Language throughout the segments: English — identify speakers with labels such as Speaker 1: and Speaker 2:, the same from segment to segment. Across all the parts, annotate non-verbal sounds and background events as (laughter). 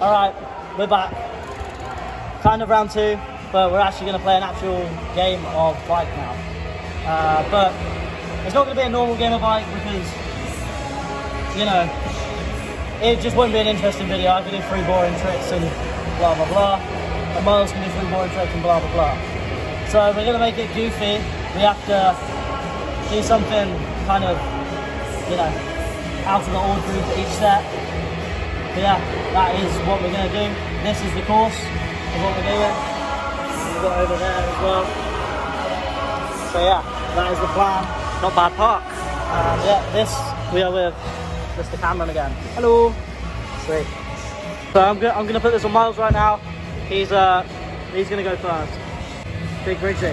Speaker 1: All right, we're back. Kind of round two, but we're actually going to play an actual game of bike now. Uh, but it's not going to be a normal game of bike because, you know, it just won't be an interesting video. I can do three boring tricks and blah blah blah. And Miles can do three boring tricks and blah blah blah. So we're going to make it goofy. We have to do something kind of, you know, out of the ordinary for each set. But yeah, that is what we're going to do. This is the course of what we're doing. We've got over there as well. So yeah, that is the plan.
Speaker 2: Not bad park.
Speaker 1: And yeah, this, we are with Mr. Cameron again. Hello. Sweet. So I'm, go I'm gonna put this on Miles right now. He's uh, he's gonna go first. Big Bridgie. (laughs)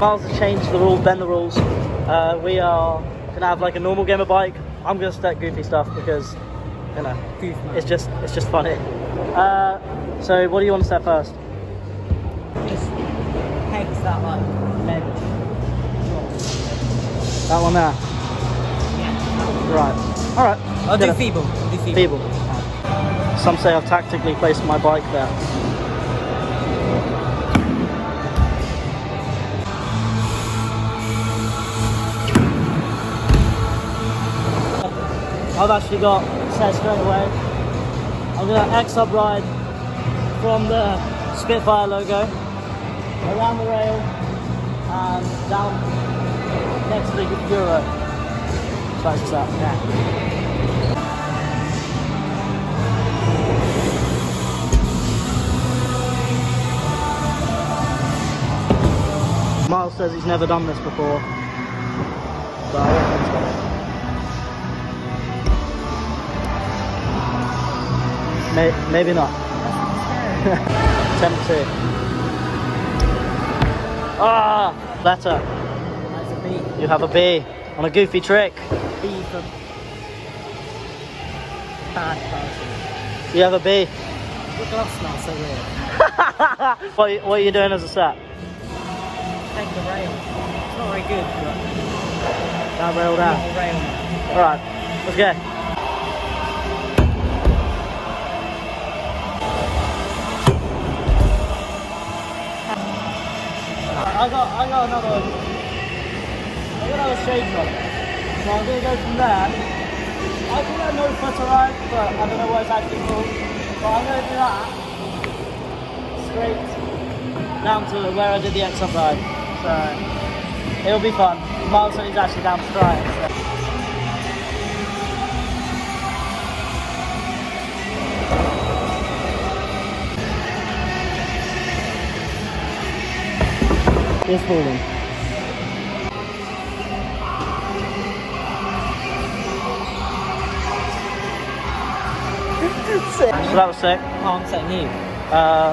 Speaker 1: Miles has changed the rules, bend the rules. Uh, we are gonna have like a normal game of bike. I'm gonna set goofy stuff because, you know, it's just it's just funny. Uh, so what do you want to set first?
Speaker 2: Just pegs that bend.
Speaker 1: That one there. Right. All right.
Speaker 2: I'll do feeble. I'll do feeble.
Speaker 1: Feeble. Some say I've tactically placed my bike there. I've actually got set straight away. I'm gonna X up ride from the Spitfire logo around the rail and down next to the Euro. Try this out. Yeah. Miles says he's never done this before. But I reckon he's got May- maybe not. (laughs) Attempt two. Ah, better.
Speaker 2: That's a B.
Speaker 1: You have a B on a goofy trick.
Speaker 2: B for bad person.
Speaker 1: You have a B.
Speaker 2: Your smells so weird. (laughs)
Speaker 1: what, are you- what are you doing as a set?
Speaker 2: Take the rail. It's not very good, but
Speaker 1: Down rail down.
Speaker 2: not rail man.
Speaker 1: Alright, let's go. I got I got another I got another shade from So I'm gonna go from there. I think I know footer right, but I don't know what it's actually called. But I'm gonna do that straight down to where I did the ride. So it'll be fun. Miles is actually down to try it. So. It's falling. So that was sick.
Speaker 2: Oh, I'm setting you.
Speaker 1: Uh,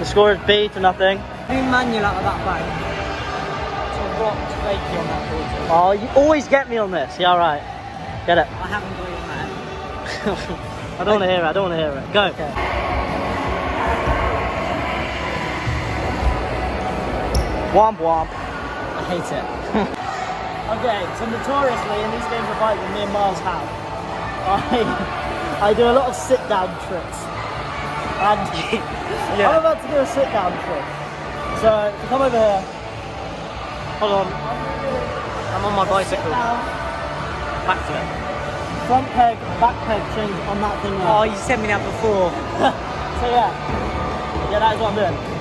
Speaker 1: the score is B to nothing.
Speaker 2: Do manual out of that bag. It's a rock flaky on that board.
Speaker 1: Oh, you always get me on this. Yeah, alright. Get it.
Speaker 2: I haven't got it mad. (laughs)
Speaker 1: I don't want to hear it. I don't want to hear it. Go.
Speaker 2: Okay.
Speaker 1: Womp womp.
Speaker 2: I hate it. (laughs)
Speaker 1: Okay, so notoriously in these games of bike that me and Miles have, I, (laughs) I do a lot of sit down tricks. And (laughs) I'm about to do a sit down trick. So if you come over here, hold on,
Speaker 2: I'm on my bicycle. Backflip.
Speaker 1: front peg, back peg change on that thing there.
Speaker 2: Oh, you sent me that before.
Speaker 1: So yeah, yeah, that is what I'm doing.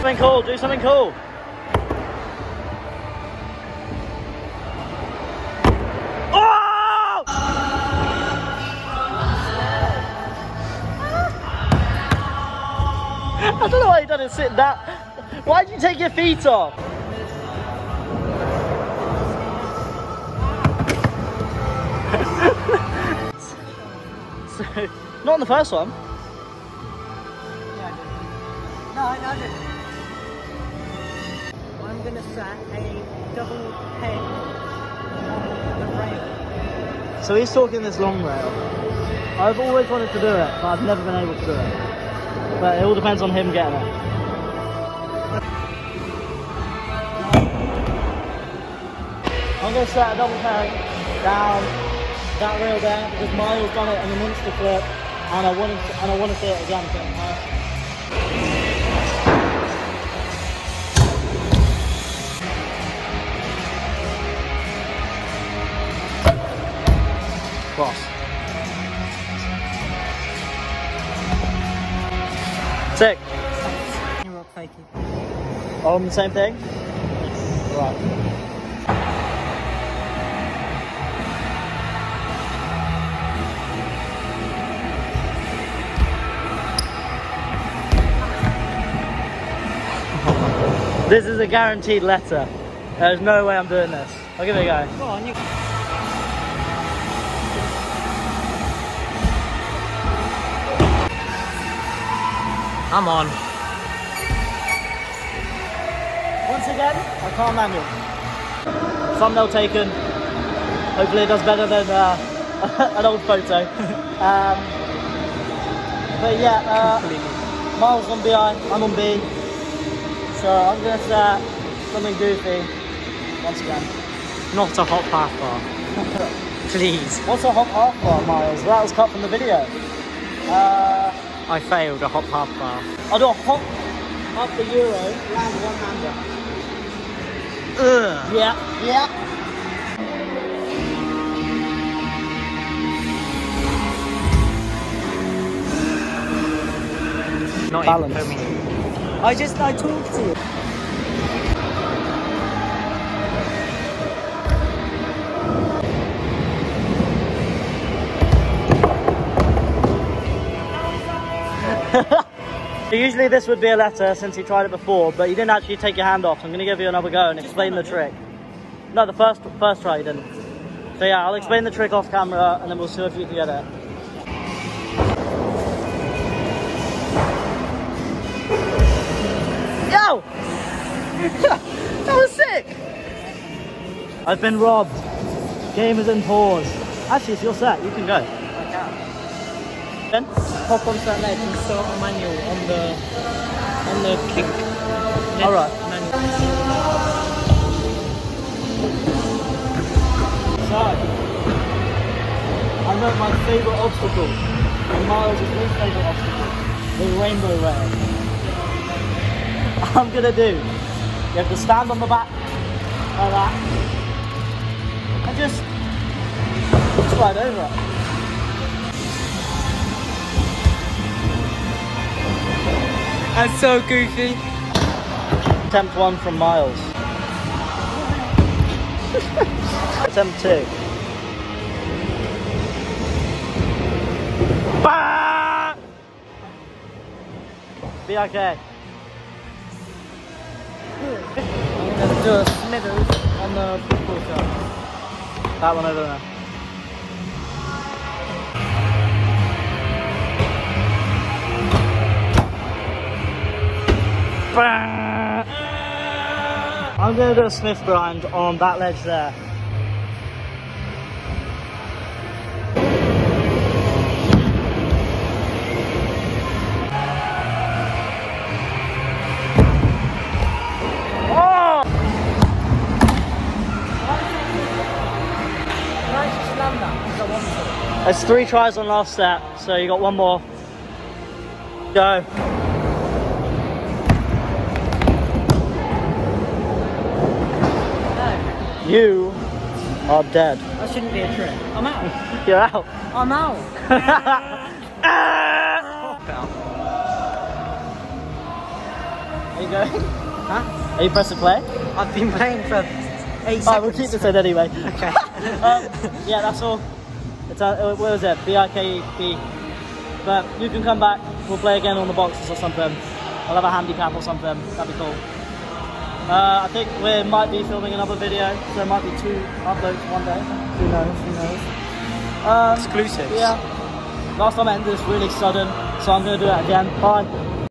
Speaker 1: Something cool, do something cool. Oh! I don't know why you done it sitting down. Why did you take your feet off? (laughs) So, not on the first one.
Speaker 2: No, I no, didn't. I'm gonna double on the rail.
Speaker 1: So he's talking this long rail. I've always wanted to do it, but I've never been able to do it. But it all depends on him getting it. I'm going to set a double peg down that rail there because Miles done it in an insta flip, and I wanted to, and I want to see it again. Cross. Sick.
Speaker 2: You're rock faking.
Speaker 1: On the same thing? Right. This is a guaranteed letter. There's no way I'm doing this. I'll give it a go.
Speaker 3: I'm on.
Speaker 1: Once again, I can't manual. Thumbnail taken. Hopefully it does better than uh, (laughs) an old photo. (laughs) um, but yeah, uh, Miles on BI, I'm on B. So I'm gonna set something goofy once again.
Speaker 3: Not a hot half bar. (laughs) Please.
Speaker 1: What's a hop half bar, Miles? That was cut from the video. Uh,
Speaker 3: I failed a hop half bar.
Speaker 1: I'll do a hop up the euro, land one hander.
Speaker 3: Ugh.
Speaker 1: Yeah, yeah.
Speaker 3: Not
Speaker 1: Balance.
Speaker 2: I just, I talked to you. (laughs)
Speaker 1: Usually this would be a letter since he tried it before, but you didn't actually take your hand off. So I'm going to give you another go and explain the trick. No, the first first try you didn't. So yeah, I'll explain the trick off camera and then we'll see if you can get it. Yo! (laughs) that was sick! I've been robbed. Game is in pause. Actually, it's your set. You can go.
Speaker 2: Hop onto that ledge and start a manual on the, on the kick.
Speaker 1: Alright.
Speaker 2: Manual.
Speaker 1: So, I know my favourite obstacle, and Miles' least favourite obstacle, the rainbow rail. I'm gonna do, you have to stand on the back, like that, and just slide over it.
Speaker 2: That's so goofy.
Speaker 1: Attempt one from Miles. (laughs) Attempt two. Bah! Be okay.
Speaker 2: I'm gonna do a Smithers on the football shot.
Speaker 1: That one over there. I'm gonna do a Smith grind on that ledge there. Oh!
Speaker 2: Can I just land that? Because I want to.
Speaker 1: There's three tries on last set, so you got one more. Go. You are dead.
Speaker 2: that shouldn't be a trick. I'm out. (laughs)
Speaker 1: You're out.
Speaker 2: I'm out. (laughs)
Speaker 1: Are you going?
Speaker 2: Huh?
Speaker 1: Are you pressing play?
Speaker 2: I've been playing for eight
Speaker 1: Alright, we'll keep this in anyway. (laughs)
Speaker 2: Okay.
Speaker 1: um, yeah, that's all. It's uh, what was it? B I K E B. But you can come back. We'll play again on the boxes or something. I'll have a handicap or something. That'd be cool. Uh, I think we might be filming another video. So there might be two uploads one day. Who knows? Who knows? Um,
Speaker 3: Exclusives.
Speaker 1: Yeah. Last time I ended this really sudden, so I'm gonna do that again. Bye.